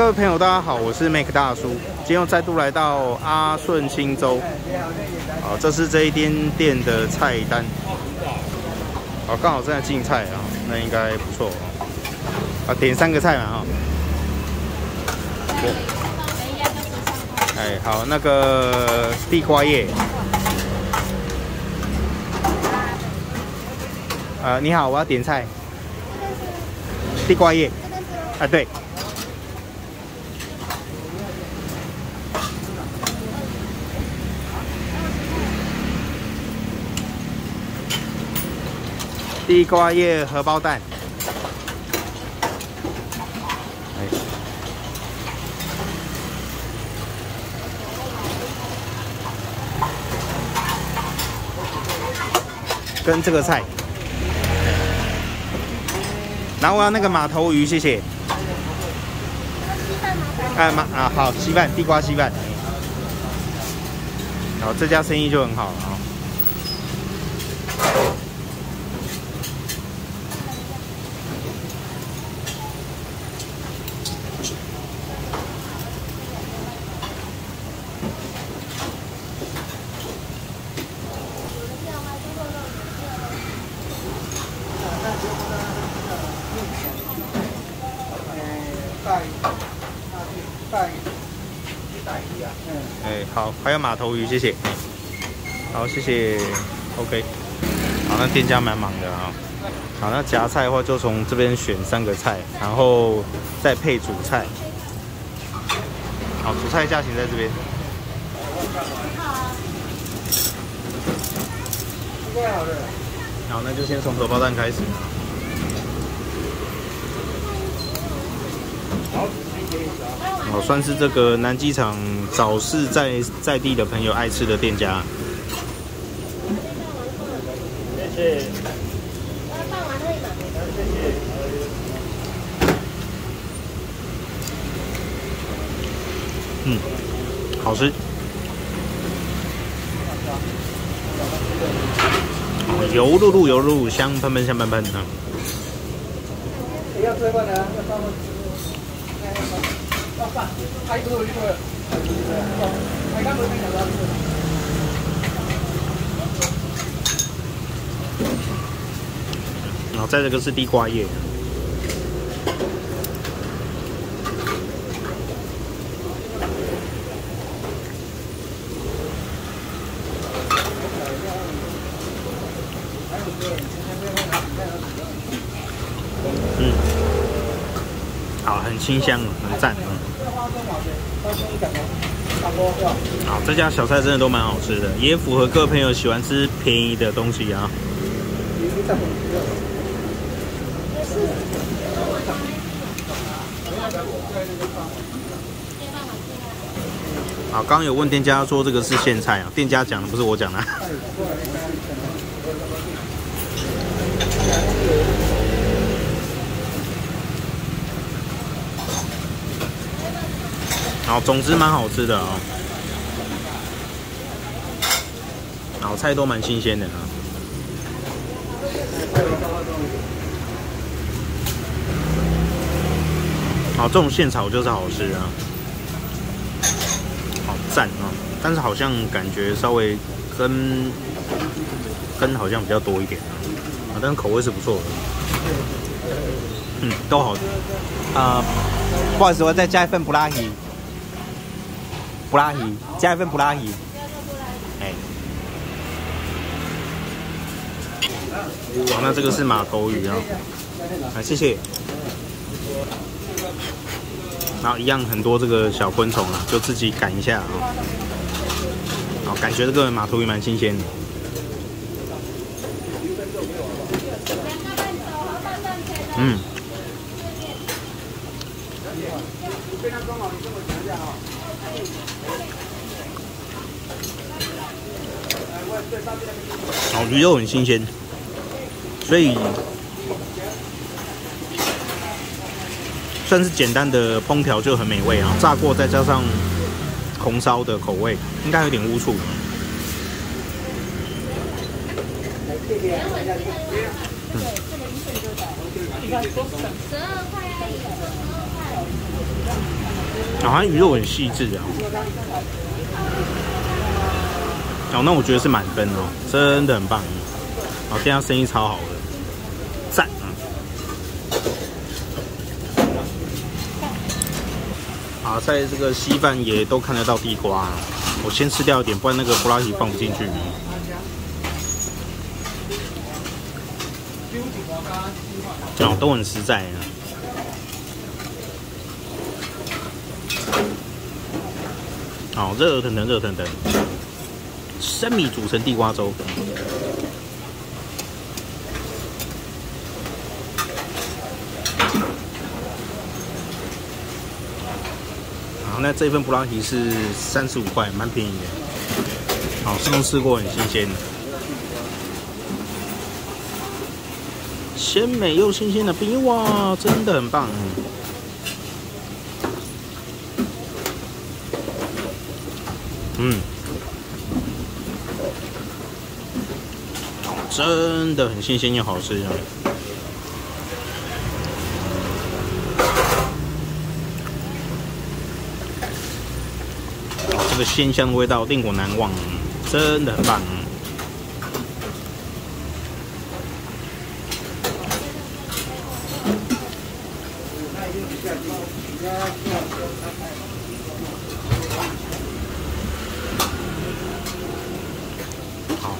各位朋友，大家好，我是 Make 大叔，今天又再度来到阿顺青州。好，这是这一间店的菜单。好，刚好正在进菜啊，那应该不错啊。点三个菜嘛哈。哎，好，那个地瓜叶。呃，你好，我要点菜。地瓜叶。啊，对。地瓜叶荷包蛋，跟这个菜，然后我要那个马头鱼，谢谢。哎马啊好，稀饭，地瓜稀饭。好，这家生意就很好了啊了啊。哎，好，还有马头鱼，谢谢。好，谢谢。OK。好，那店家蛮忙的啊。好，那夹菜的话就从这边选三个菜，然后再配主菜。好，主菜价钱在这边。好，那就先从荷包蛋开始。好，哦算是这个南机场早市在在地的朋友爱吃的店家。谢谢。嗯，好吃。油露露，油露，香喷喷，香喷喷啊！然后再这个是地瓜叶。嗯，好，很清香，很赞。好，这家小菜真的都蛮好吃的，也符合各位朋友喜欢吃便宜的东西啊。好，刚刚有问店家说这个是现菜啊，店家讲的不是我讲的。好，总之蛮好吃的哦。好，菜都蛮新鲜的啊。好，这种现炒就是好吃啊。好赞啊！但是好像感觉稍微根根好像比较多一点啊，但是口味是不错的。嗯，都好。啊，不好意思，我再加一份布拉提。布拉提，加一份布拉提。哎，好，那这个是马头鱼啊。好，谢谢。然后一样很多这个小昆虫啊，就自己赶一下啊。好，感觉这个马头鱼蛮新鲜的。嗯。鱼肉很新鲜，所以算是简单的烹调就很美味啊！炸过再加上红烧的口味，应该有点乌醋。十二块然后它鱼肉很细致啊。哦，那我觉得是满分哦，真的很棒。哦，店家生意超好的，赞啊！在这个稀饭也都看得到地瓜，我先吃掉一点，不然那个布拉提放不进去。哦，都很实在啊。好，热腾腾，热腾腾。生米煮成地瓜粥。好，那这份布拉提是三十五块，蛮便宜的。好，刚吃过，很新鲜。鲜美又新鲜的冰，哇，真的很棒。嗯。真的很新鲜又好吃啊！这个鲜香的味道令我难忘，真的很棒。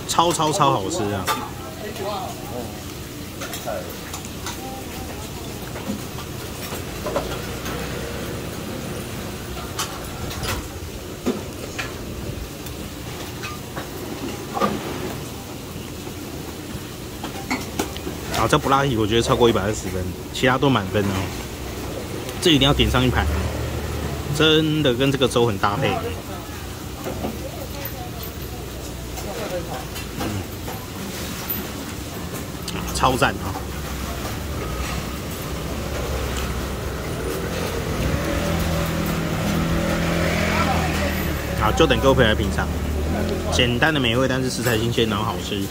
超超超好吃啊！这布拉提我觉得超过一百二十分，其他都满分哦。这一定要点上一盘，真的跟这个粥很搭配。超赞啊！好，就等各位来品尝。简单的美味，但是食材新鲜，然后好吃。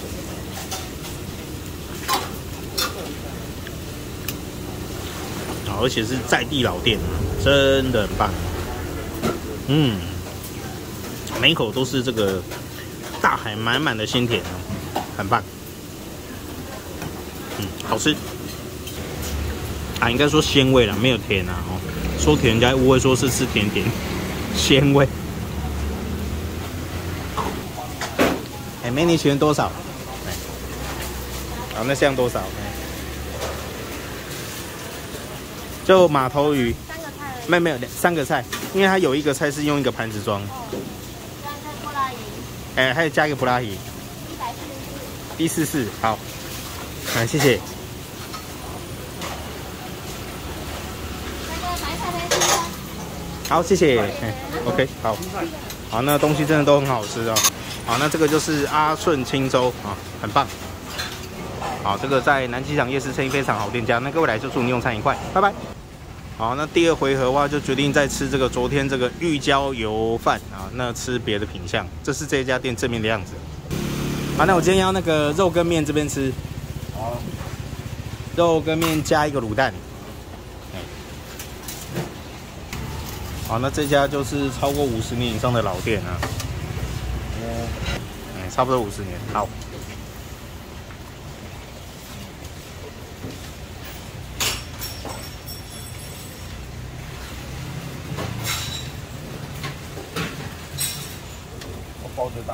而且是在地老店，真的很棒。嗯，每一口都是这个大海满满的鲜甜，很棒。嗯好吃啊，应该说鲜味了，没有甜啊。哦，说甜人家误会说是吃甜点，鲜味。哎，美女请问多少？好，那像多少？就马头鱼。三个菜。没有没有，三个菜，因为它有一个菜是用一个盘子装。哎，还有加一个布拉鱼。一百四十四。一四四，好。好，谢谢。好，谢谢。哎，OK，好，好，那东西真的都很好吃哦。好，那这个就是阿顺青粥啊，很棒。好，这个在南机场夜市生意非常好店家，那各位来就祝你用餐愉快，拜拜。好，那第二回合的话就决定再吃这个昨天这个玉椒油饭啊，那吃别的品相。这是这家店正面的样子。好，那我今天要那个肉跟面这边吃。好，肉跟面加一个卤蛋。好，那这家就是超过五十年以上的老店啊。嗯，差不多五十年。好。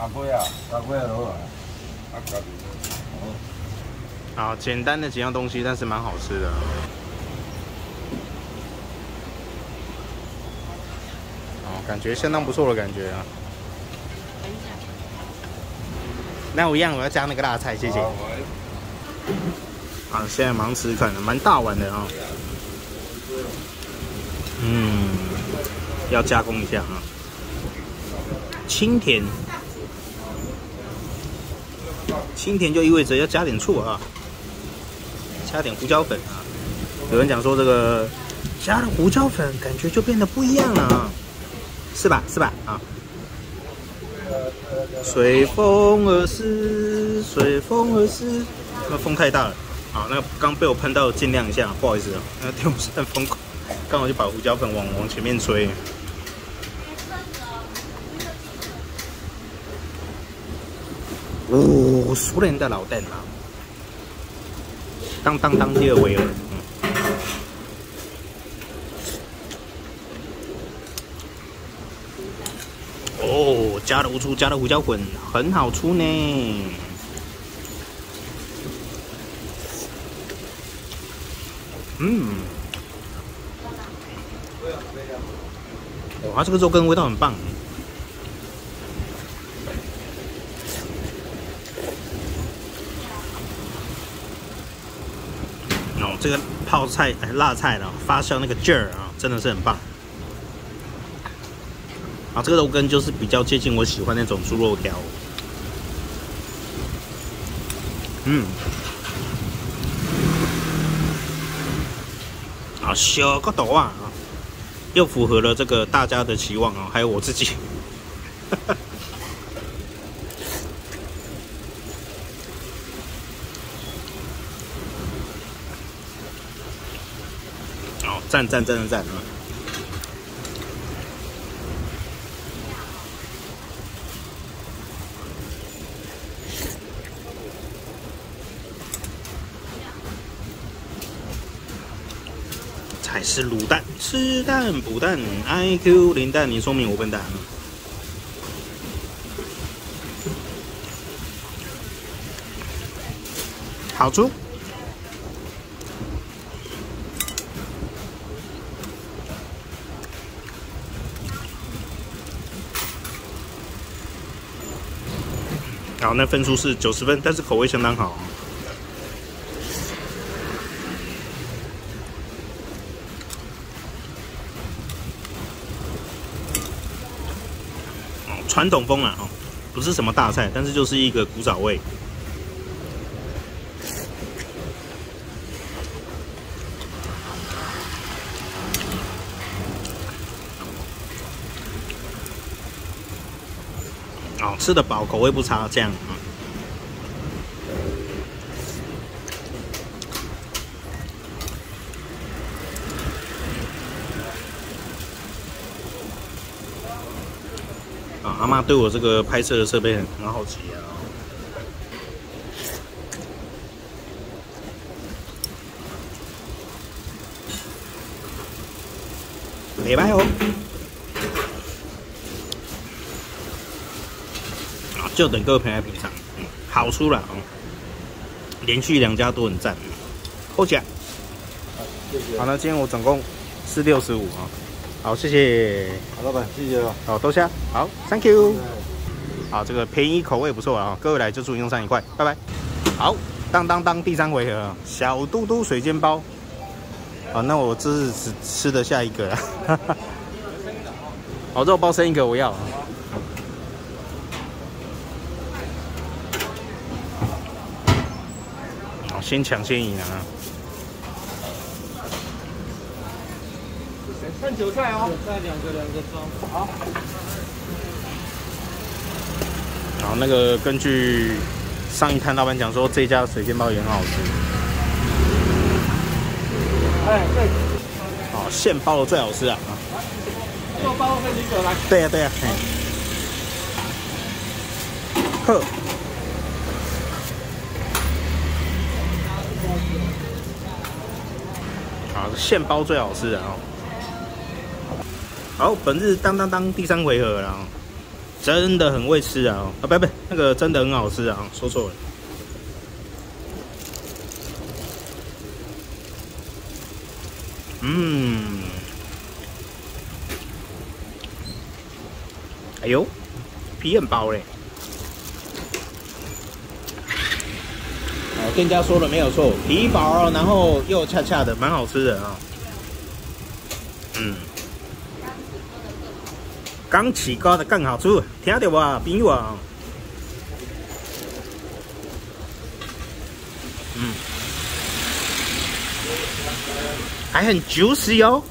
我包着大龟啊，大龟啊，好，简单的几样东西，但是蛮好吃的。感觉相当不错的感觉啊！那我一样，我要加那个辣菜，谢谢。啊，现在忙吃看，蛮大碗的啊。嗯，要加工一下啊。清甜，清甜就意味着要加点醋啊。加点胡椒粉啊。有人讲说这个加了胡椒粉感觉就变得不一样了啊。是吧？是吧？啊。随风而逝随风而逝。那风太大了。啊那刚被我喷到尽量一下不好意思啊。那个电风扇风口刚好就把胡椒粉往往前面吹。呜熟人的老蛋啊！当当当，第二回合。嗯。哦，加了乌醋，加了胡椒粉，很好吃呢。嗯。哇，这个肉羹味道很棒。哦，这个泡菜哎、辣菜的发酵那个劲儿啊，真的是很棒。啊，这个肉羹就是比较接近我喜欢那种猪肉条。嗯。啊，小个头啊！又符合了这个大家的期望啊，还有我自己。赞赞赞赞赞啊！才是卤蛋，吃蛋补蛋，IQ 零蛋，你聪明我笨蛋。好好，那分数是九十分，但是口味相当好。传统风啊，哦，不是什么大菜，但是就是一个古早味。哦，吃得饱，口味不差，这样啊。阿妈对我这个拍摄的设备很很好奇啊！礼拜哦，就等各位朋友来品尝，好出了哦！连续两家都很赞，扣起来。好，那今天我总共是六十五啊。好，谢谢，好老板，谢谢哦。好，多谢。好，Thank you。好，这个便宜口味不错啊，各位来就祝你用上一块，拜拜。好，当当当，第三回合，小嘟嘟水煎包。好，那我这是只吃得下一个了。好，肉包生一个，我要。先抢先赢啊。看韭菜哦，韭菜两个两个装好。好，那个根据上一摊老板讲说，这家水煎包也很好吃。哎，对。好，现包的最好吃啊！做包分几个来？对呀对呀。呵。现包最好吃的啊！好，本日当当当第三回合了，真的很会吃啊！啊，不不，那个真的很好吃啊，说错了。嗯，哎呦，皮很薄嘞。店家说的没有错，皮薄，然后又恰恰的，蛮好吃的啊。嗯。刚起锅的更好吃，听到吧，朋友啊？嗯，还很 juicy 哦。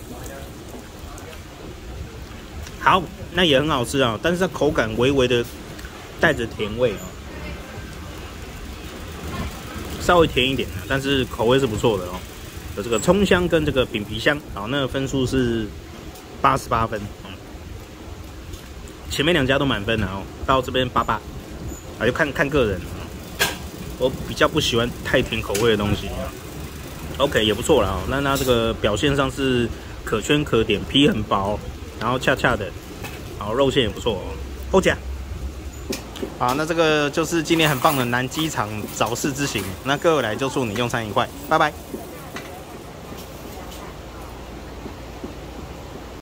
好，那也很好吃啊，但是它口感微微的带着甜味啊，稍微甜一点但是口味是不错的哦。有这个葱香跟这个饼皮香，好，那个分数是八十八分。前面两家都满分了哦，到这边八八。啊，就看看个人。我比较不喜欢太甜口味的东西。OK，也不错啦。那它这个表现上是可圈可点，皮很薄，然后恰恰的，然后肉馅也不错哦。后夹。好，那这个就是今天很棒的南机场早市之行。那各位来就祝你用餐愉快，拜拜。